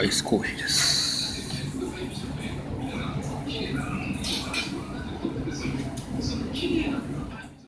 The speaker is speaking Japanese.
アイスコーヒーです。